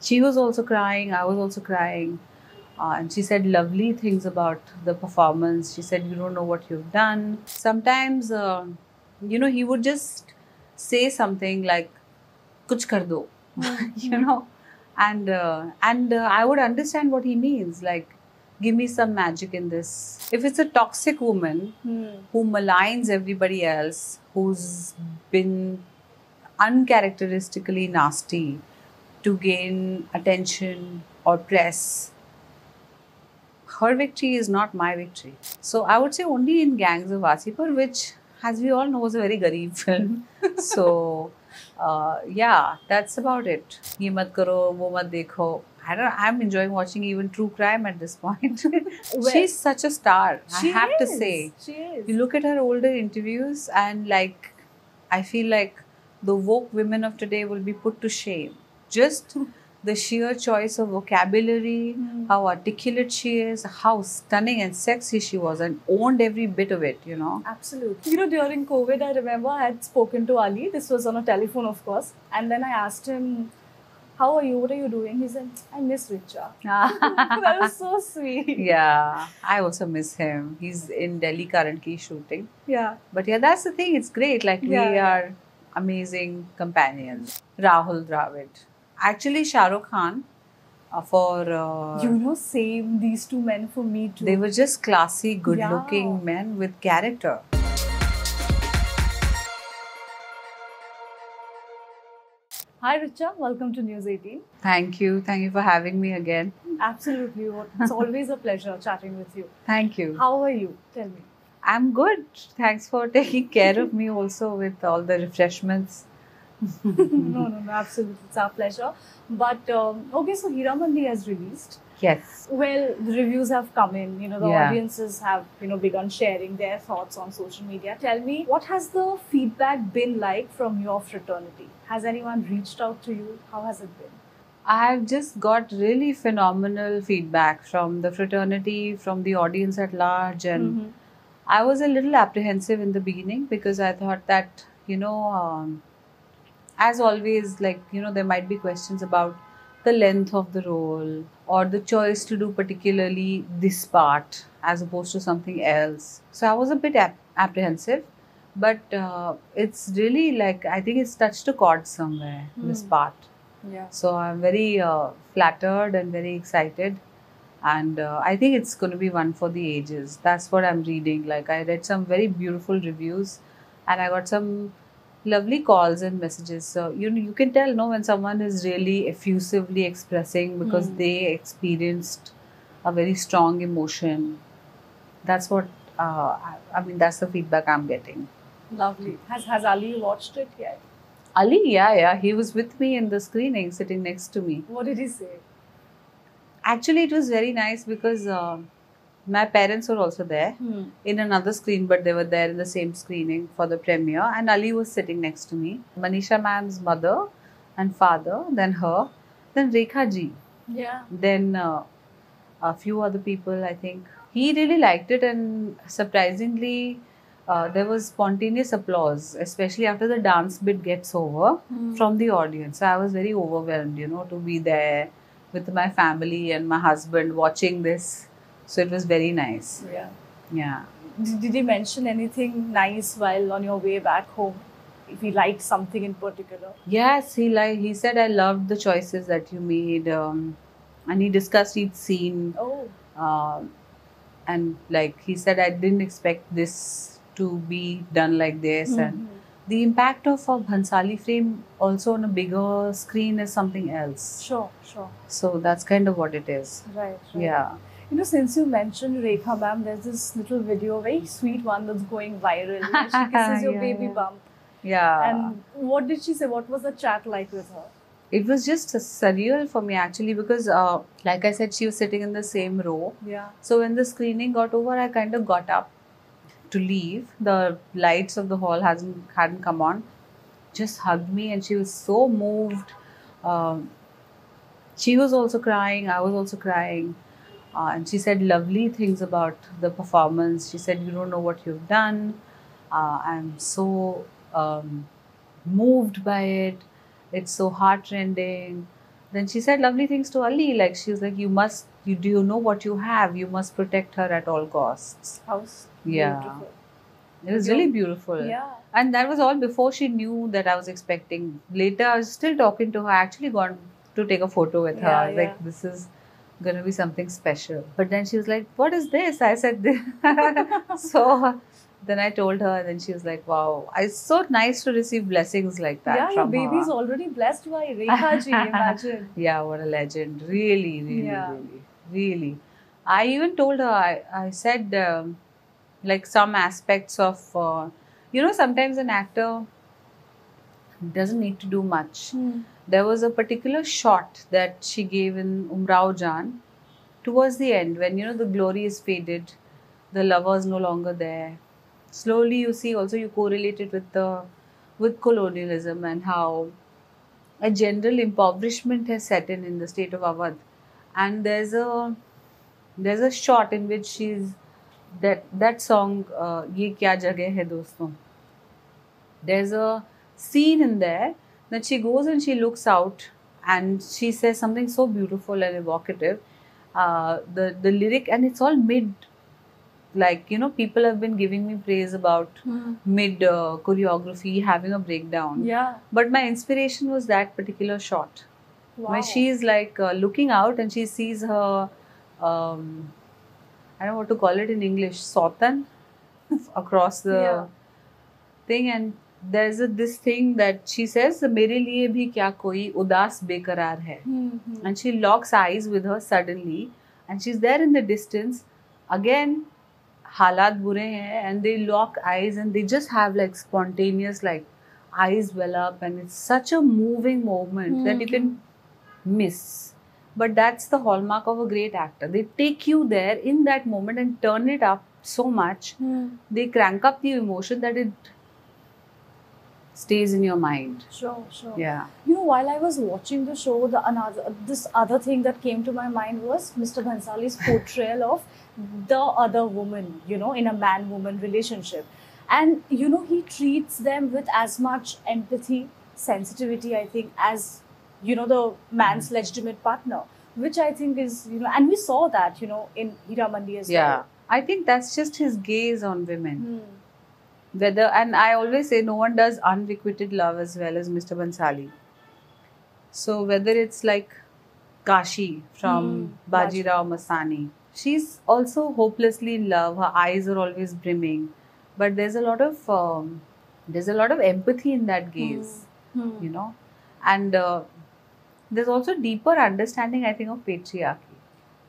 she was also crying. I was also crying. Uh, and she said lovely things about the performance. She said, You don't know what you've done. Sometimes, uh, you know, he would just say something like, Kuch kar do, you know, and, uh, and uh, I would understand what he means. Like, give me some magic in this. If it's a toxic woman who maligns everybody else, who's been uncharacteristically nasty to gain attention or press, her victory is not my victory. So I would say only in Gangs of Wasseypur, which, as we all know, was a very garib film. so uh, yeah, that's about it. Ye mat karo, wo mat dekho. I don't. I'm enjoying watching even true crime at this point. She's such a star. She I have to is. say. She is. You look at her older interviews, and like, I feel like the woke women of today will be put to shame. Just the sheer choice of vocabulary, Hmm. how articulate she is, how stunning and sexy she was, and owned every bit of it, you know. Absolutely. You know, during COVID, I remember I had spoken to Ali. This was on a telephone, of course. And then I asked him, How are you? What are you doing? He said, I miss Richa. that was so sweet. yeah, I also miss him. He's in Delhi currently shooting. Yeah. But yeah, that's the thing. It's great. Like we are amazing companions. Rahul Dravid. Actually, Shah Rukh Khan uh, for uh, You know, same these two men for me too. they were just classy, good-looking Yeah. men with character. Hi, Richa. Welcome to News 18. Thank you. Thank you for having me again. Absolutely. It's always a pleasure chatting with you. Thank you. How are you? Tell me. I'm good. Thanks for taking care of me also with all the refreshments. no, no, no. Absolutely. It's our pleasure. But, um, okay, so Heeramandi has released. Yes. Well, the reviews have come in. You know, the Yeah. audiences have you know begun sharing their thoughts on social media. Tell me, what has the feedback been like from your fraternity? Has anyone reached out to you? How has it been? I've just got really phenomenal feedback from the fraternity, from the audience at large, and Mhm. I was a little apprehensive in the beginning because I thought that, you know, um, as always, like, you know, there might be questions about the length of the role or the choice to do particularly this part as opposed to something else. So I was a bit ap- apprehensive, but uh, it's really like, I think it's touched a chord somewhere, this Hmm. part. Yeah. So I'm very uh, flattered and very excited. And uh, I think it's going to be one for the ages. That's what I'm reading. Like, I read some very beautiful reviews and I got some lovely calls and messages. So, you know, you can tell no when someone is really effusively expressing because Hmm. they experienced a very strong emotion. That's what, uh, I, I mean, that's the feedback I'm getting. Lovely. Has Has Ali watched it yet? Ali, yeah, yeah, he was with me in the screening, sitting next to me. What did he say? Actually, it was very nice because uh, my parents were also there Hmm. in another screen, but they were there in the same screening for the premiere. And Ali was sitting next to me. Manisha ma'am's mother and father, then her, then Rekha ji, Yeah. then uh, a few other people, I think. He really liked it, and surprisingly, uh, there was spontaneous applause, especially after the dance bit gets over Hmm. from the audience. So I was very overwhelmed, you know, to be there with my family and my husband watching this. So it was very nice. Yeah. Yeah. Did, did he mention anything nice while on your way back home? If he liked something in particular? Yes, he like he said I loved the choices that you made, um, and he discussed each scene. Oh. Um, and like he said, I didn't expect this to be done like this, and Mhm. the impact of a Bhansali frame also on a bigger screen is something else. Sure, sure. So that's kind of what it is. Right. right. Yeah. You know, since you mentioned Rekha ma'am, there's this little video, very sweet one that's going viral. She kisses your Yeah, baby yeah. bump. Yeah. And what did she say? What was the chat like with her? it was just surreal for me actually because, uh, like I said, she was sitting in the same row. Yeah. So when the screening got over, I kind of got up to leave. The lights of the hall hasn't hadn't come on. Just hugged me, and she was so moved. Um, she was also crying. I was also crying. Uh, and she said lovely things about the performance. She said, "You don't know what you've done. Uh, I'm so um, moved by it. It's so heartrending." then she said lovely things to Ali. Like she was like, you must, you do you know what you have? You must protect her at all costs. House. Yeah. Beautiful. It was really beautiful. Yeah. And that was all before she knew that I was expecting. Later, I was still talking to her. I actually gone to take a photo with her. Yeah, Like, this is gonna be something special. But then she was like, What is this? I said. So then I told her, and then she was like, Wow. It's so nice to receive blessings like that. yeah, your baby's her. already blessed by Rekha ji, imagine. Yeah, what a legend. Really, really, Yeah. really, really. I even told her, I, I said, um, like some aspects of, uh, you know, sometimes an actor doesn't need to do much. There was a particular shot that she gave in Umrao Jaan towards the end when, you know, the glory is faded, the lover is no longer there. Slowly, you see, also you correlate it with the with colonialism and how a general impoverishment has set in in the state of Awadh, and there's a there's a shot in which she's that that song uh, "Ye Kya Jagah Hai Doston." There's a scene in there that she goes and she looks out and she says something so beautiful and evocative. Uh, the the lyric and it's all mid, like you know, people have been giving me praise about mid uh, choreography, having a breakdown. Yeah. But my inspiration was that particular shot Wow. where she is like uh, looking out and she sees her, um, I don't know what to call it in English, sotan across the Yeah. thing. And there's a, this thing that she says, मेरे लिए भी क्या कोई उदास बेकरार है. Hmm, hmm. And she locks eyes with her suddenly and she's there in the distance. Again, halat bure hain and they lock eyes and they just have like spontaneous like eyes well up and it's such a moving moment that you can miss. But that's the hallmark of a great actor. They take you there in that moment and turn it up so much. Hmm. They crank up the emotion that it stays in your mind. Sure, sure. Yeah. You know, while I was watching the show, the another this other thing that came to my mind was Mr. Bhansali's portrayal of the other woman, you know, in a man-woman relationship. And you know, he treats them with as much empathy, sensitivity, I think, as you know, the man's legitimate partner. Which I think is, you know, and we saw that, you know, in Heeramandi as Yeah. well. I think that's just his gaze on women. Hmm. Whether and i always say no one does unrequited love as well as mr Bhansali. So whether it's like kashi from Hmm, Bajirao Mastani she's also hopelessly in love. Her eyes are always brimming. But there's a lot of um, there's a lot of empathy in that gaze Hmm. you know? And uh, there's also deeper understanding i think of patriarchy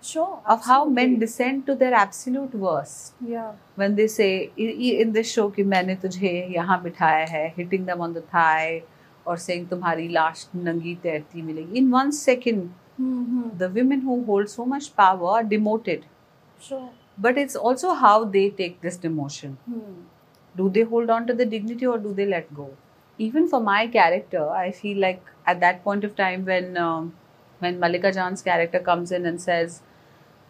Sure. Of how men descend to their absolute worst. Yeah. When they say, in this show, ki maine tujhe yahan bithaya hai, hitting them on the thigh or saying, tumhari lash nangi terti milegi. In one second, mm-hmm. the women who hold so much power are demoted. Sure. But it's also how they take this demotion. Hmm. Do they hold on to the dignity or do they let go? Even for my character, I feel like at that point of time when um, when Mallikajaan's character comes in and says,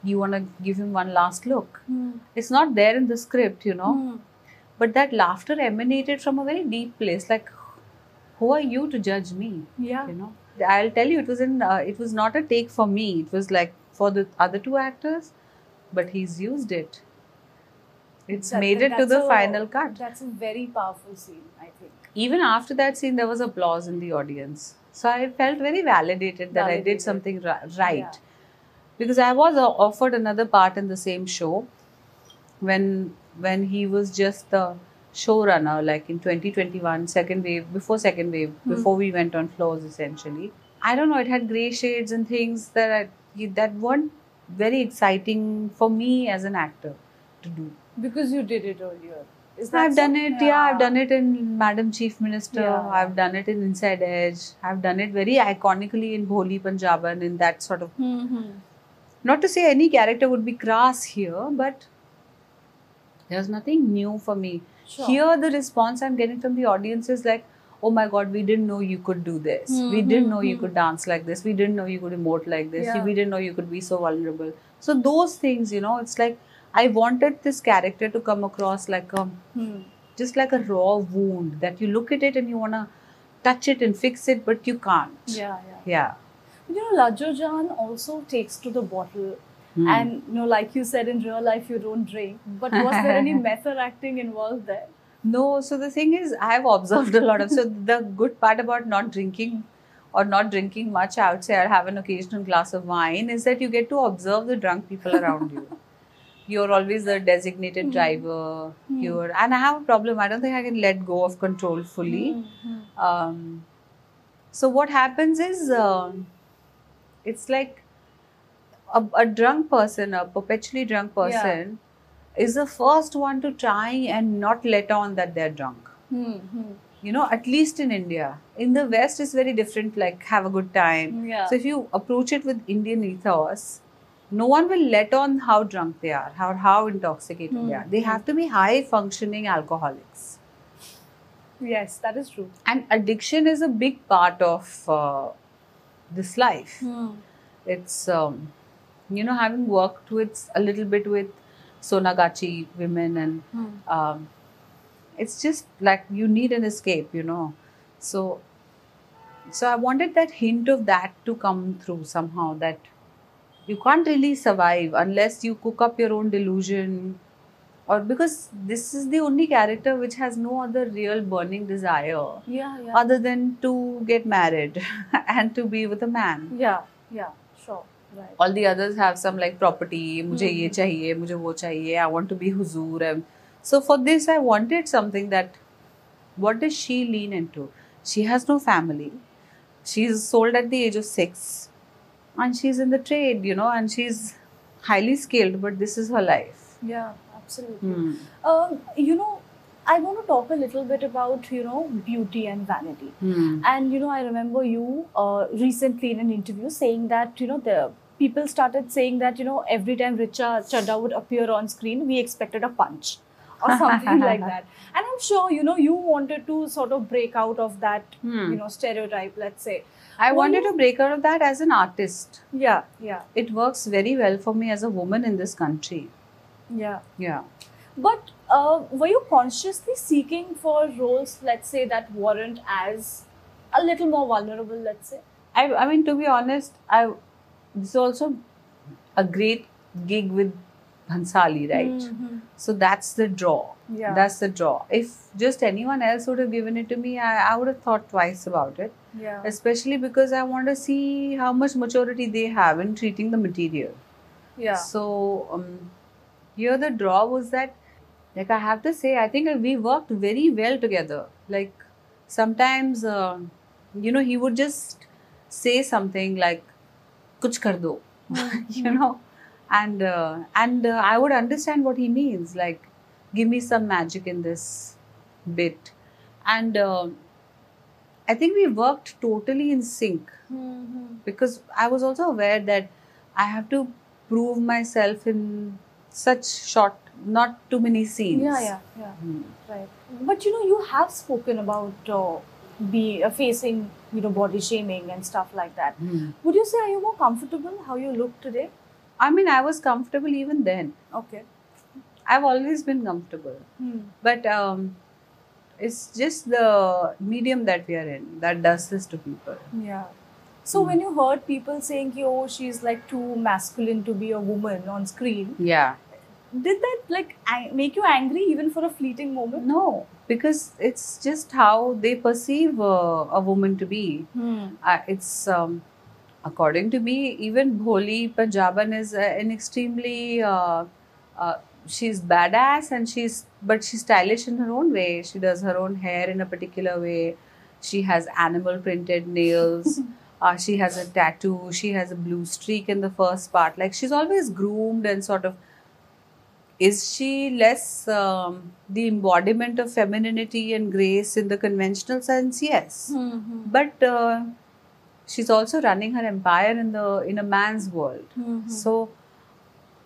you want to give him one last look Hmm. it's not there in the script you know Hmm. but that laughter emanated from a very deep place like who are you to judge me Yeah. you know i'll tell you it was in uh, it was not a take for me it was like for the other two actors but he's used it it's That- made it to the a- final cut That's a very powerful scene, I think. even after that scene there was applause in the audience so i felt very validated that i did something ri- right Yeah. Because i was uh, offered another part in the same show when when he was just the showrunner like in 2021 second wave before second wave Hmm. before we went on floors essentially i don't know it had gray shades and things that I, that weren't very exciting for me as an actor to do Because you did it earlier. Is that I've done it, yeah. I've done it in Madam Chief Minister. Yeah. I've done it in Inside Edge. I've done it very iconically in Bholi Punjaban in that sort of. Mm-hmm. Not to say any character would be crass here, but there's nothing new for me. Sure. Here, the response I'm getting from the audience is like, oh my god, we didn't know you could do this. We didn't know you Mhm. could dance like this. We didn't know you could emote like this. Yeah. We didn't know you could be so vulnerable. So, those things, you know, it's like I wanted this character to come across like a Hmm. just like a raw wound that you look at it and you want to touch it and fix it, but you can't. Yeah, yeah. Yeah. You know, Lajo Jan also takes to the bottle. Hmm. And you know, like you said, in real life you don't drink. But was there any method acting involved there? No, so the thing is, I have observed a lot of. So the good part about not drinking or not drinking much i would say i have an occasional glass of wine, is that you get to observe the drunk people around you. You're always the designated Mhm. driver. Hmm. You're, and I have a problem. I don't think I can let go of control fully. Mhm. Um, so what happens is, uh, it's like a, a drunk person, a perpetually drunk Yeah. person, is the first one to try and not let on that they're drunk. Hmm, hmm. You know, at least in India. In the West, it's very different. Like have a good time. Yeah. So if you approach it with Indian ethos, no one will let on how drunk they are, how how intoxicated they Hmm. are. They have to be high functioning alcoholics. yes, that is true. And addiction is a big part of uh, this life. Hmm. It's um, you know having worked with a little bit with Sonagachi women and Hmm. um, it's just like you need an escape, you know. So so I wanted that hint of that to come through somehow that you can't really survive unless you cook up your own delusion or because this is the only character which has no other real burning desire Yeah, yeah. other than to get married and to be with a man. yeah, yeah, sure. Right. All the others have some like property, मुझे ये Hmm. चाहिए, मुझे वो चाहिए, I want to be huzur. And so for this, I wanted something that, what does she lean into? She has no family. She's sold at the age of six, and she's in the trade, you know, and she's highly skilled, but this is her life. Yeah, absolutely. Hmm. Um, you know, I want to talk a little bit about you know beauty and vanity. Hmm. And you know, I remember you uh, recently in an interview saying that you know the people started saying that you know every time Richa Chadha would appear on screen, we expected a punch or something like that. And I'm sure you know you wanted to sort of break out of that Hmm. you know stereotype. Let's say. I wanted to break out of that as an artist. Yeah, yeah, It works very well for me as a woman in this country. Yeah. Yeah. But uh, were you consciously seeking for roles, let's say, that weren't as a little more vulnerable, let's say? I, I mean, to be honest, I this is also a great gig with Bhansali, right? Mhm. So that's the draw. Yeah. That's the draw. If just anyone else would have given it to me, I, I would have thought twice about it. yeah. Especially because I want to see how much maturity they have in treating the material. Yeah. So um, here the draw was that, like I have to say, I think we worked very well together. Like sometimes, uh, you know, he would just say something like, "Kuch kar do," you know, and uh, and uh, I would understand what he means. Like, give me some magic in this bit, and uh, I think we worked totally in sync Mhm. because I was also aware that I have to prove myself in such short, not too many scenes. Yeah, yeah, yeah. Hmm. Right. But you know, you have spoken about uh, be uh, facing you know body shaming and stuff like that. Hmm. Would you say are you more comfortable how you look today? I mean, I was comfortable even then. Okay. I've always been comfortable, Hmm. but um, it's just the medium that we are in that does this to people. Yeah. So Hmm. when you heard people saying, "Oh, she's like too masculine to be a woman on screen," Yeah. did that like make you angry even for a fleeting moment? No, because it's just how they perceive uh, a woman to be. Hmm. uh, it's um, according to me even bholi punjaban is uh, an extremely uh, uh, she's badass and she's but she's stylish in her own way she does her own hair in a particular way she has animal printed nails uh, she has a tattoo she has a blue streak in the first part like she's always groomed and sort of is she less um, the embodiment of femininity and grace in the conventional sense yes Hmm. but uh, she's also running her empire in the in a man's world Hmm. so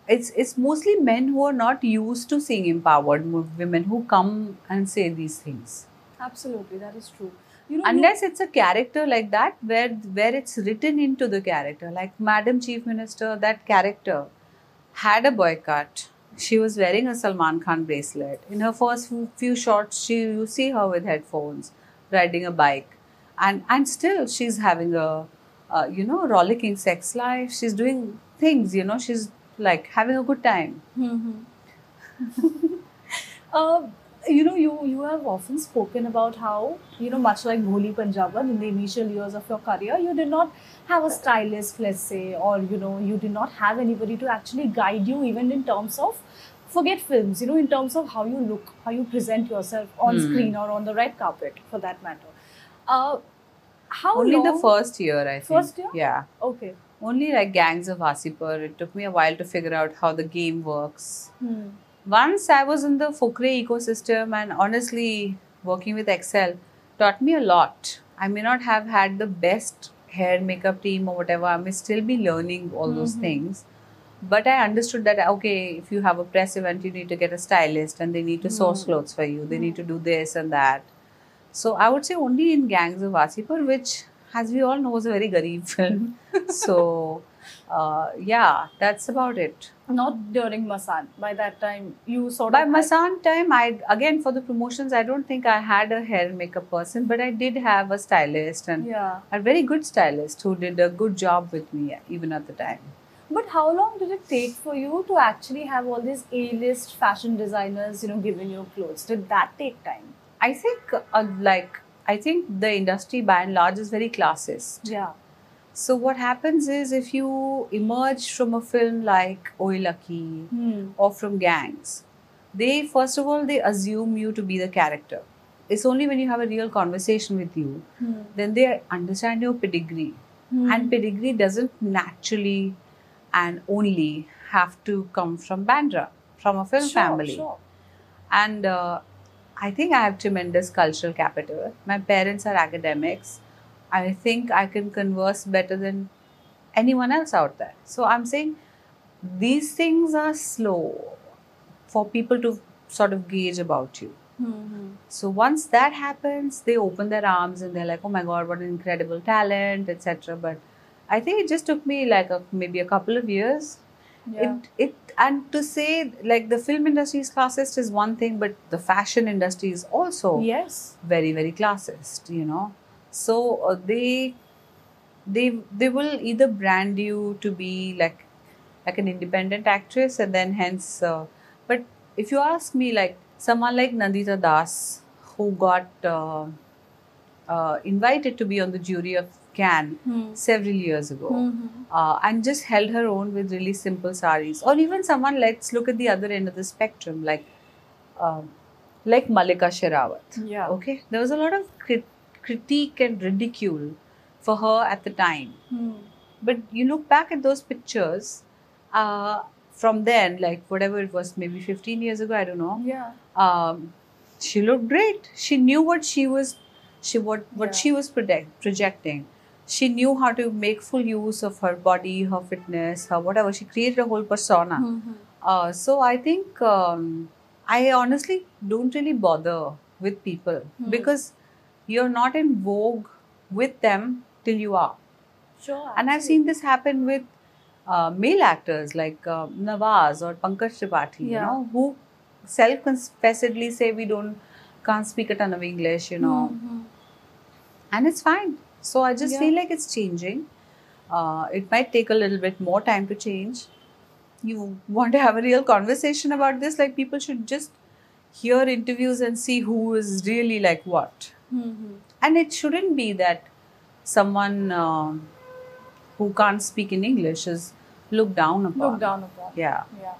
it's it's mostly men who are not used to seeing empowered women who come and say these things Absolutely, that is true. You know, unless it's a character like that where where it's written into the character like madam chief minister that character had a boycott she was wearing a salman khan bracelet in her first few, shots she you see her with headphones riding a bike and and still she's having a uh, you know, rollicking sex life. She's doing things, you know, she's like having a good time. uh, you know, you you have often spoken about how you know, much like Bholi Punjaban in the initial years of your career, you did not have a stylist, let's say, or you know, you did not have anybody to actually guide you, even in terms of forget films, you know, in terms of how you look, how you present yourself on Hmm. screen or on the red carpet, for that matter. Uh, how Only the first year, I think. First year? Yeah. Okay. Only like gangs of Wasseypur. It took me a while to figure out how the game works. Hmm. Once I was in the Fukrey ecosystem, and honestly, working with Excel taught me a lot. I may not have had the best hair makeup team or whatever, I may still be learning all those Mhm. things. But I understood that okay, if you have a press event, you need to get a stylist and they need to source Hmm. clothes for you, they need to do this and that. So I would say only in Gangs of Wasseypur, which, as we all know, was a very garib film. so uh, yeah, that's about it. Not during Masaan. By that time, you sort By of. had- Masaan time, I again for the promotions, I don't think I had a hair and makeup person, but I did have a stylist and Yeah. a very good stylist who did a good job with me even at the time. But how long did it take for you to actually have all these A-list fashion designers, you know, giving you clothes? Did that take time? I think uh, like I think the industry by and large is very classist. Yeah. So what happens is if you emerge from a film like Oye Lucky Hmm. or from gangs, they first of all they assume you to be the character. It's only when you have a real conversation with you, Hmm. then they understand your pedigree. Hmm. And pedigree doesn't naturally and only have to come from Bandra, from a film Sure, family. Sure. And uh, I think I have tremendous cultural capital. My parents are academics. I think I can converse better than anyone else out there. So I'm saying these things are slow for people to sort of gauge about you. Hmm. So once that happens, they open their arms and they're like, "Oh my God, what an incredible talent, etc." But I think it just took me like a, maybe a couple of years. Yeah. It it and to say like the film industry is classist is one thing, but the fashion industry is also yes. very very classist. You know, so uh, they they they will either brand you to be like like an independent actress and then hence uh, but if you ask me like someone like Nandita Das who got uh, uh, invited to be on the jury of Cannes Hmm. several years ago Mhm. uh, and just held her own with really simple saris or even someone let's look at the other end of the spectrum like um, like Mallika Sherawat Yeah. okay there was a lot of crit- critique and ridicule for her at the time Hmm. but you look back at those pictures uh, from then like whatever it was maybe 15 years ago i don't know Yeah. um, she looked great she knew what she was she what what Yeah. she was project, projecting she knew how to make full use of her body her fitness her whatever she created a whole persona Mhm. uh, so I think um, I honestly don't really bother with people Hmm. because you're not in vogue with them till you are. Sure. And I've seen this happen with uh, male actors like uh, Nawaz or Pankaj Tripathi, you know, who self-confessedly say we don't can't speak a ton of English, you know, Mhm. and it's fine. So I just Yeah. feel like it's changing. Uh, it might take a little bit more time to change. You want to have a real conversation about this? Like people should just hear interviews and see who is really like what. Mhm. And it shouldn't be that someone um who can't speak in English is looked down upon. Look down upon. Yeah. Yeah,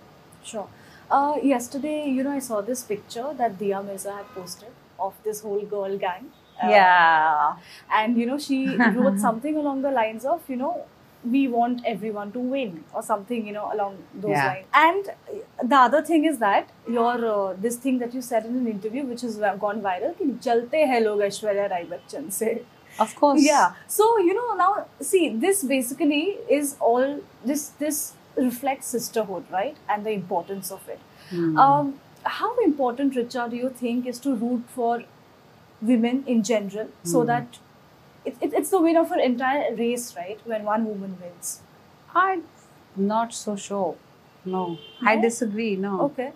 sure. Uh, yesterday, you know, I saw this picture that Dia Mirza had posted of this whole girl gang. Uh, yeah. And, you know, she wrote something along the lines of, you know, we want everyone to win or something you know along those yeah. lines and the other thing is that your uh, this thing that you said in an interview which has gone viral ki jalte hai log aishwarya rai bachchan se of course yeah so you know now see this basically is all this this reflects sisterhood right and the importance of it mm. um, how important richard do you think is to root for women in general mm. so hmm. that it, it, it's the win of an entire race, right? When one woman wins. I'm not so sure. No. I disagree. No. Okay.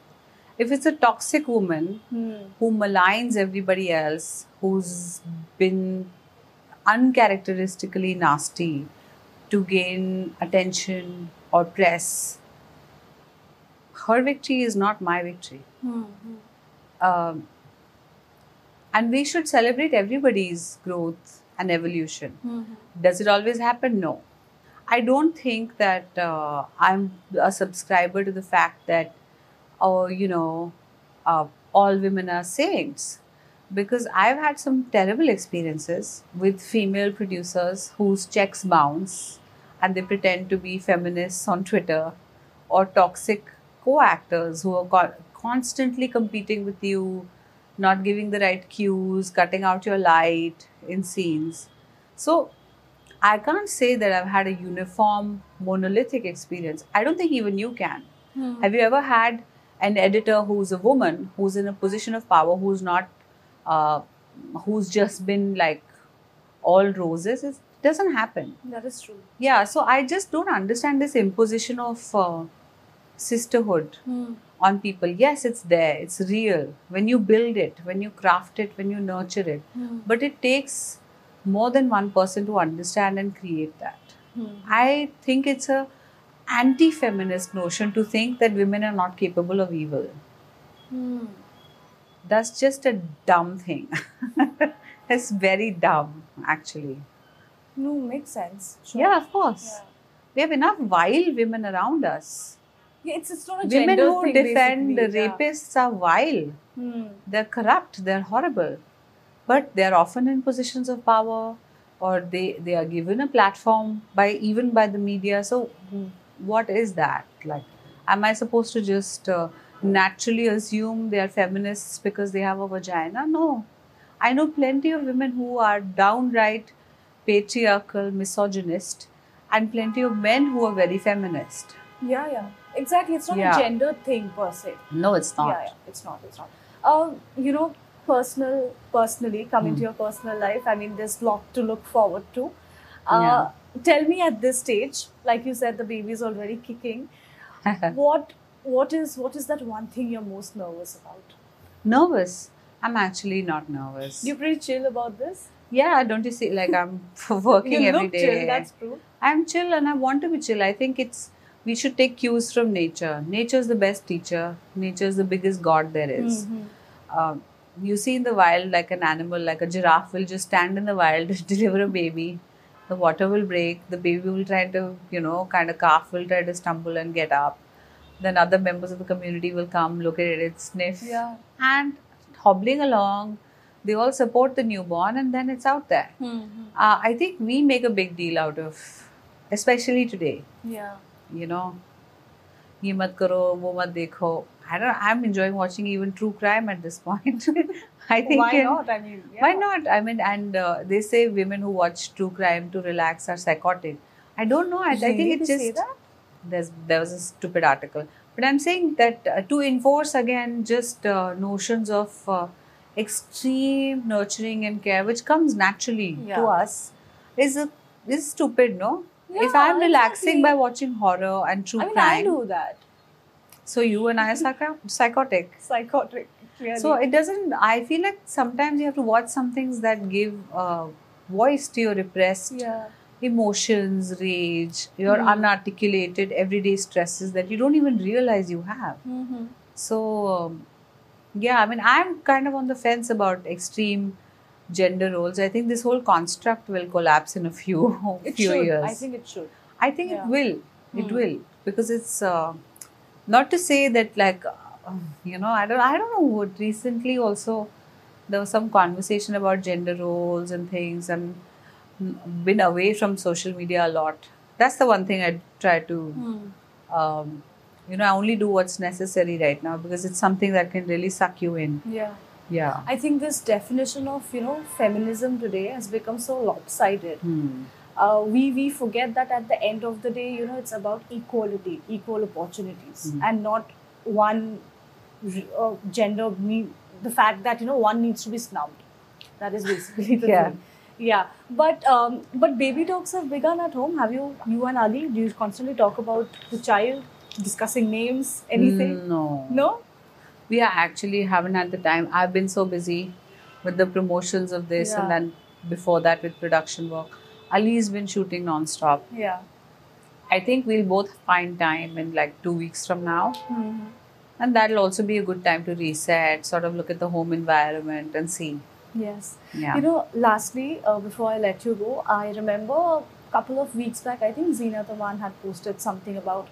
If it's a toxic woman Hmm. who maligns everybody else, who's been uncharacteristically nasty to gain attention or press. Her victory is not my victory. Um, and we should celebrate everybody's growth and evolution. Does it always happen? No. I don't think that uh, I'm a subscriber to the fact that, oh, you know, uh, all women are saints. Because I've had some terrible experiences with female producers whose checks bounce and they pretend to be feminists on Twitter or toxic co actors who are co- constantly competing with you, not giving the right cues, cutting out your light in scenes. So I can't say that I've had a uniform, monolithic experience. I don't think even you can. Have you ever had an editor who's a woman, who's in a position of power, who's not, uh, who's just been like all roses? It doesn't happen. That is true. Yeah, so I just don't understand this imposition of uh, sisterhood on people. Yes, it's there, it's real. When you build it, when you craft it, when you nurture it, hmm. but it takes more than one person to understand and create that. Hmm. I think it's a anti-feminist notion to think that women are not capable of evil. Hmm. That's just a dumb thing. It's very dumb, actually. No, makes sense. Sure. Yeah, of course. Yeah. We have enough vile women around us. It's, it's not a Women gender who thing, defend basically, yeah. rapists are vile. Hmm. They're corrupt, they're horrible. But they're often in positions of power or they, they are given a platform by even by the media. So what is that? Like am I supposed to just uh, naturally assume they are feminists because they have a vagina? No. I know plenty of women who are downright patriarchal, misogynist, and plenty of men who are very feminist. Yeah, yeah. Exactly. It's not Yeah. a gender thing per se. No, it's not. Yeah, yeah. It's not. It's not. Um, you know, personal, personally, coming Hmm. to your personal life, I mean, there's a lot to look forward to. Uh, Tell me at this stage, like you said, the baby is already kicking. what, what is, what is that one thing you're most nervous about? nervous. I'm actually not nervous. You're pretty chill about this. yeah, don't you see? Like I'm working you every look day. chill. That's true. I'm chill and I want to be chill. I think it's we should take cues from nature. Nature is the best teacher. Nature is the biggest god there is. Mhm. Um, you see in the wild, like an animal, like a giraffe will just stand in the wild, deliver a baby. The water will break. The baby will try to, you know, kind of calf will try to stumble and get up. Then other members of the community will come, look at it, sniff, Yeah. and hobbling along. They all support the newborn, and then it's out there. Mhm. Uh, I think we make a big deal out of, especially today. Yeah You know, ये मत करो, वो मत देखो. I don't. I'm enjoying watching even true crime at this point. I think. Why in- not? I mean, yeah. Why not? I mean, and uh, they say women who watch true crime to relax are psychotic. I don't know. I, I think Really? it's They say just that? there's there was a stupid article, but I'm saying that uh, to enforce again just uh, notions of uh, extreme nurturing and care, which comes naturally to Yeah. us, is a, is stupid. No, If I'm relaxing by watching horror and true I mean, crime, I do that. so you and I are psycho- psychotic. Psychotic. Clearly. So it doesn't. I feel like sometimes you have to watch some things that give uh, voice to your repressed yeah. emotions, rage, your Hmm. unarticulated everyday stresses that you don't even realize you have. Mm-hmm. So, um, yeah, I mean, I'm kind of on the fence about extreme gender roles. I think this whole construct will collapse in a few It few should. years. I think it should. I think Yeah. it will. It Hmm. will because it's uh, not to say that like uh, you know I don't I don't know what recently also there was some conversation about gender roles and things and been away from social media a lot. That's the one thing I try to um, you know I only do what's necessary right now because it's something that can really suck you in. Yeah. Yeah. I think this definition of you know feminism today has become so lopsided. Hmm. Uh, we we forget that at the end of the day, you know, it's about equality, equal opportunities, Mm. and not one uh, gender. Me- the fact that you know one needs to be snubbed. That is basically the Yeah. thing. Yeah, but um, but baby talks have begun at home. Have you you and Ali? Do you constantly talk about the child, discussing names, anything? Mm, No. No. We are actually haven't had the time i've been so busy with the promotions of this and then before that with production work Ali's been shooting non-stop. Yeah. I think we'll both find time in like two weeks from now. Mhm. And that'll also be a good time to reset, sort of look at the home environment and see. Yes. Yeah. You know, lastly, uh, before I let you go, I remember a couple of weeks back, I think Zeenat Aman had posted something about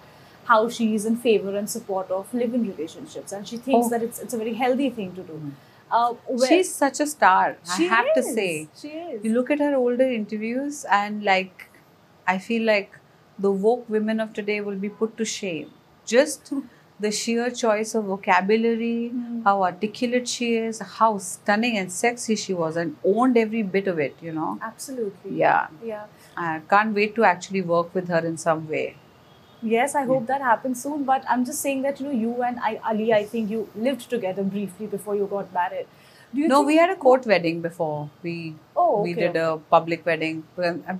how she is in favor and support of live-in relationships, and she thinks Oh. that it's it's a very healthy thing to do. Mm. Uh, She's such a star, I have to say. she is. You look at her older interviews, and like, I feel like the woke women of today will be put to shame. Just the sheer choice of vocabulary, Hmm. how articulate she is, how stunning and sexy she was, and owned every bit of it, you know. Absolutely. Yeah, Yeah. I can't wait to actually work with her in some way. Yes, I hope that happens soon. But I'm just saying that you know, you and I, Ali, I think you lived together briefly before you got married. Do you no, we had a court wedding before. We Oh, we did a public wedding.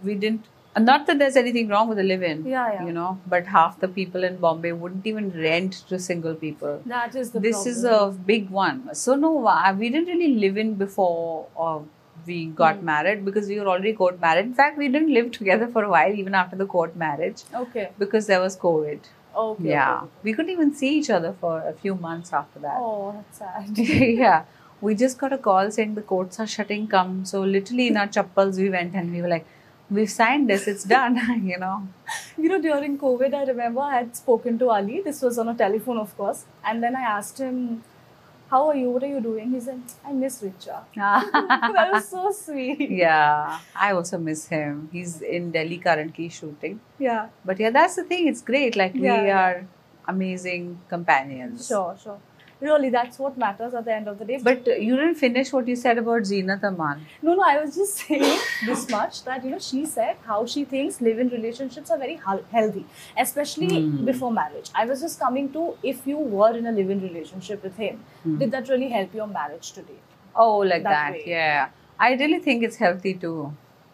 We didn't. and Not that there's anything wrong with a live-in. Yeah, yeah. You know, but half the people in Bombay wouldn't even rent to single people. That is the this is a big one. So no, we didn't really live in before uh, we got Hmm. married because we were already court married. In fact, we didn't live together for a while even after the court marriage okay. because there was COVID. Okay. yeah, okay. we couldn't even see each other for a few months after that. Oh, that's sad. yeah. We just got a call saying the courts are shutting. Come. So literally in our chappals we went and we were like, we've signed this. It's done. you know. You know, during COVID, I remember I had spoken to Ali. This was on a telephone, of course. And then I asked him, How are you? What are you doing? He said, I miss Richa. Ah. that was so sweet. yeah. I also miss him. He's in Delhi currently shooting. Yeah, But yeah, that's the thing. It's great. Like we are amazing companions. sure, sure. Really, that's what matters at the end of the day. But you didn't finish what you said about Zeenat Aman. No, no, I was just saying this much that you know she said how she thinks live-in relationships are very healthy, especially Hmm. before marriage. I was just coming to if you were in a live-in relationship with him, Hmm. did that really help your marriage today? Oh, like That that. Yeah. I really think it's healthy too.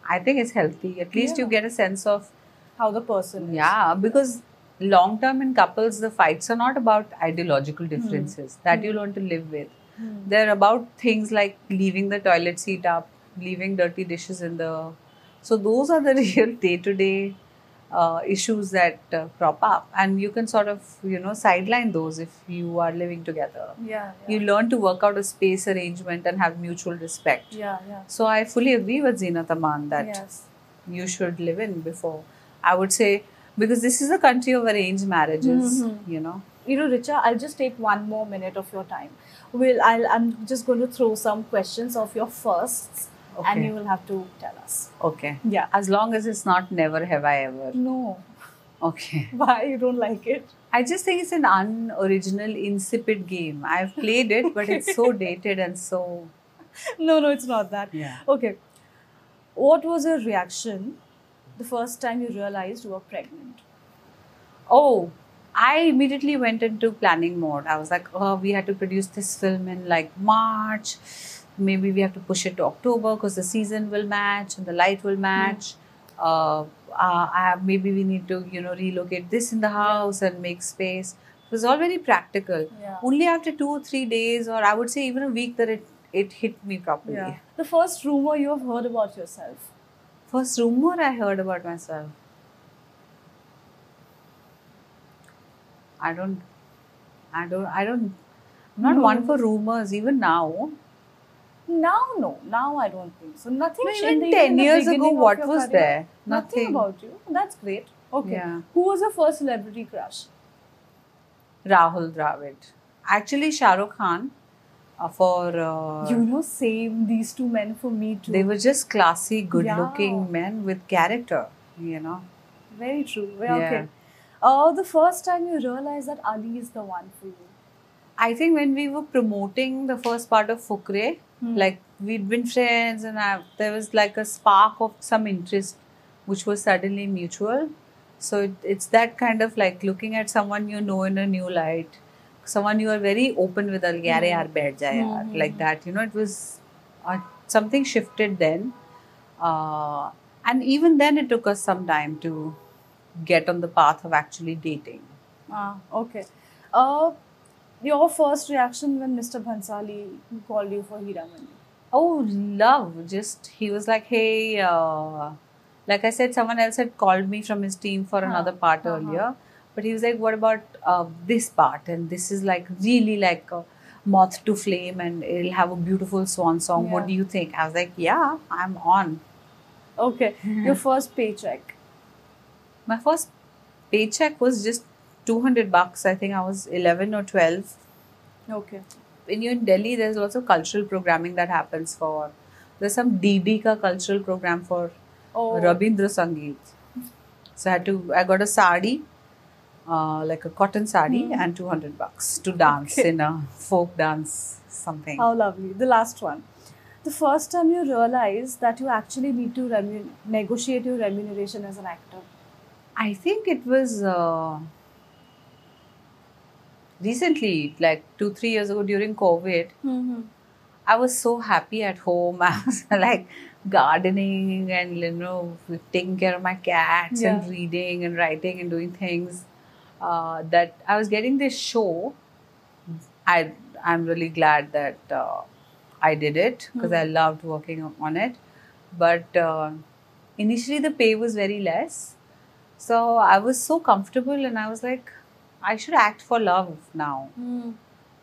I think it's healthy. At least you get a sense of How the person is. Yeah, because long term in couples, the fights are not about ideological differences that Hmm. you learn to live with. Hmm. They're about things like leaving the toilet seat up, leaving dirty dishes in the. So, those are the real day to day issues that uh, crop up. And you can sort of, you know, sideline those if you are living together. Yeah, You learn to work out a space arrangement and have mutual respect. yeah, yeah. So, I fully agree with Zeenat Aman that yes. you should live in before. I would say because this is a country of arranged marriages, Mhm. you know. You know, Richa, I'll just take one more minute of your time. Will I'll I'm just going to throw some questions of your firsts, and you will have to tell us. Okay. Yeah. As long as it's not never have I ever. No. Okay. Why you don't like it? I just think it's an unoriginal, insipid game. I've played it, but it's so dated and so. No, no, it's not that. Yeah. Okay. What was your reaction the first time you realized you were pregnant? Oh, I immediately went into planning mode. I was like, oh, we had to produce this film in like March. Maybe we have to push it to October because the season will match and the light will match. Uh, uh, I, maybe we need to, you know, relocate this in the house and make space. It was all very practical. Yeah. Only after two or three days, or I would say even a week, that it, it hit me properly. Yeah. The first rumor you have heard about yourself. First rumor I heard about myself. I don't, I don't, I don't, I'm not No. one for rumors even now. Now, no. Now, I don't think so. Nothing. No, even 10 in years ago, what was career. there? Nothing. Nothing. about you. That's great. Okay. Yeah. Who was your first celebrity crush? Rahul Dravid. Actually, Shah Rukh Khan for. Uh, you know, same. These two men for me too. they were just classy, good looking Yeah. men with character, you know. very true. Well, Yeah. Okay. Uh, the first time you realized that Ali is the one for you. I think when we were promoting the first part of Fukrey, Hmm. like we'd been friends and I, there was like a spark of some interest which was suddenly mutual. So it, it's that kind of like looking at someone you know in a new light, someone you are very open with al yaar yaar hmm. baith hmm. like that you know it was uh, something shifted then uh, and even then it took us some time to get on the path of actually dating ah okay uh, your first reaction when Mr. Bhansali called you for Heeramandi? Oh, love. Just, he was like, hey, uh, like I said, someone else had called me from his team for huh. another part uh-huh. earlier but he was like, "What about uh, this part?" And this is like really like a moth to flame, and it'll have a beautiful swan song. What do you think? I was like, "Yeah, I'm on." Okay. Your first paycheck. My first paycheck was just two hundred bucks. I think I was eleven or twelve. Okay. when you're in Delhi, there's of cultural programming that happens for. There's some DD ka cultural program for Oh. Rabindra Sangeet. So I had to. I got a sari, uh, like a cotton sari, Hmm. and two hundred bucks to dance Okay. in a folk dance something. How lovely. The last one. The first time you realize that you actually need to negotiate your remuneration as an actor. I think it was uh, recently, like two three years ago during COVID. Mm-hmm. I was so happy at home. I was like gardening and you know taking care of my cats and reading and writing and doing things. Uh, that I was getting this show. I I'm really glad that uh, I did it because I loved working on it. But uh, initially the pay was very less, so I was so comfortable and I was like, I should act for love now. Mm.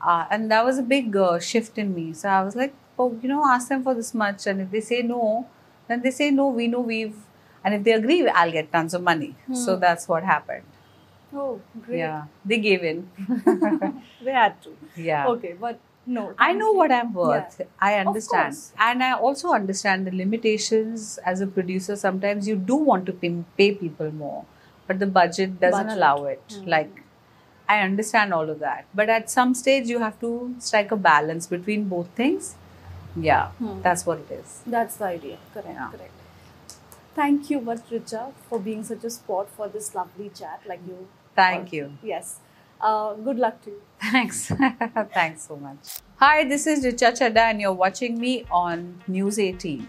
Uh, and that was a big uh, shift in me. So I was like, oh, you know, ask them for this much. And if they say no, then they say no, we know we've. And if they agree, I'll get tons of money. So Hmm. that's what happened. Oh, great. Yeah. They gave in. They had to. yeah. Okay, but no. I know what I'm worth. I understand. And I also understand the limitations as a producer. Sometimes you do want to pay, pay people more, but the budget doesn't Budget. allow it. Hmm. Like, I understand all of that. But at some stage, you have to strike a balance between both things. Yeah, Hmm. that's what it is. That's the idea. Correct. Yeah. Correct. Thank you, much, Richa, for being such a sport for this lovely chat. Like you. Thank you. Yes. Uh, good luck to you. Thanks. Thanks so much. Hi, this is Richa Chadha, and you're watching me on News 18.